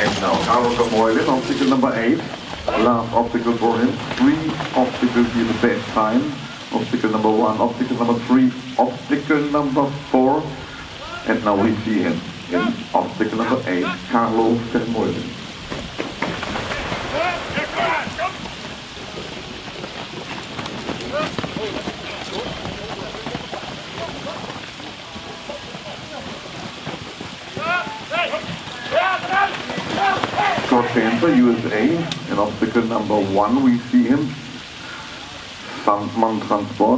And now Carlos Moylan, obstacle number eight. Last obstacle for him. Three obstacles here the best time. Obstacle number one, obstacle number three, obstacle number four. And now we see him in obstacle number eight, Carlos Moylan. Panther, USA, in obstacle number one we see him, Sandman Transport.